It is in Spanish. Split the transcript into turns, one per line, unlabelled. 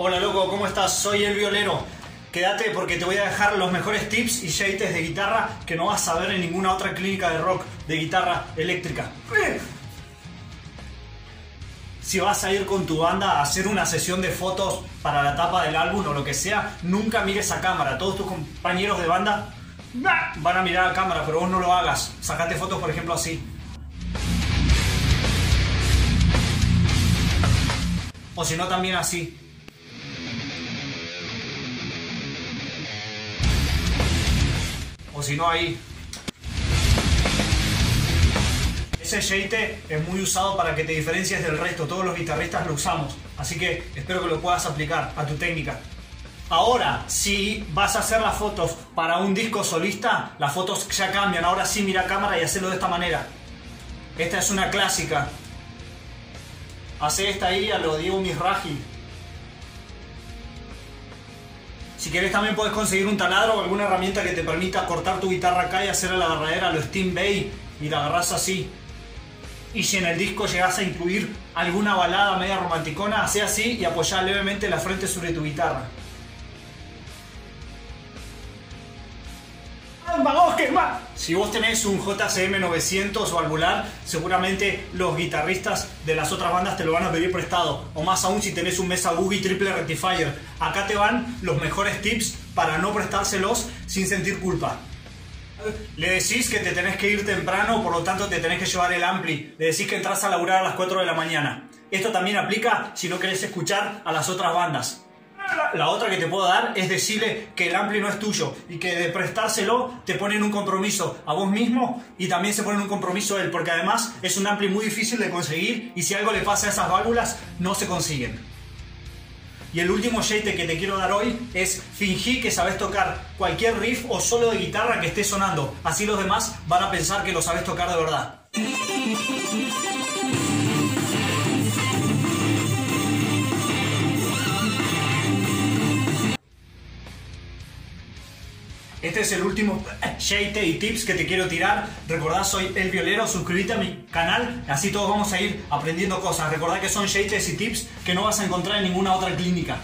Hola loco, ¿cómo estás? Soy el violero. Quédate porque te voy a dejar los mejores tips y shades de guitarra que no vas a ver en ninguna otra clínica de rock de guitarra eléctrica. Si vas a ir con tu banda a hacer una sesión de fotos para la tapa del álbum o lo que sea, nunca mires a cámara. Todos tus compañeros de banda van a mirar a cámara, pero vos no lo hagas. Sacate fotos, por ejemplo, así. O si no, también así. O si no, ahí. Ese sheite es muy usado para que te diferencies del resto. Todos los guitarristas lo usamos. Así que espero que lo puedas aplicar a tu técnica. Ahora, si vas a hacer las fotos para un disco solista, las fotos ya cambian. Ahora sí, mira a cámara y hacerlo de esta manera. Esta es una clásica. Hace esta ahí a lo Diego Misraji. Si quieres también puedes conseguir un taladro o alguna herramienta que te permita cortar tu guitarra acá y hacerle la agarradera a lo Steam Bay y la agarras así. Y si en el disco llegas a incluir alguna balada media romanticona, hace así y apoya levemente la frente sobre tu guitarra. Si vos tenés un JCM 900 valvular, seguramente los guitarristas de las otras bandas te lo van a pedir prestado. O más aún si tenés un Mesa Boogie Triple Rectifier. Acá te van los mejores tips para no prestárselos sin sentir culpa. Le decís que te tenés que ir temprano, por lo tanto te tenés que llevar el ampli. Le decís que entras a laburar a las 4 de la mañana. Esto también aplica si no querés escuchar a las otras bandas. La otra que te puedo dar es decirle que el ampli no es tuyo y que de prestárselo te ponen un compromiso a vos mismo y también se ponen un compromiso él, porque además es un ampli muy difícil de conseguir y si algo le pasa a esas válvulas no se consiguen. Y el último shade que te quiero dar hoy es fingir que sabes tocar cualquier riff o solo de guitarra que esté sonando. Así los demás van a pensar que lo sabes tocar de verdad. Este es el último shade y tips que te quiero tirar. Recordad, soy el violero, suscríbete a mi canal, así todos vamos a ir aprendiendo cosas. Recordad que son shades y tips que no vas a encontrar en ninguna otra clínica.